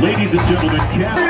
Ladies and gentlemen, Cap.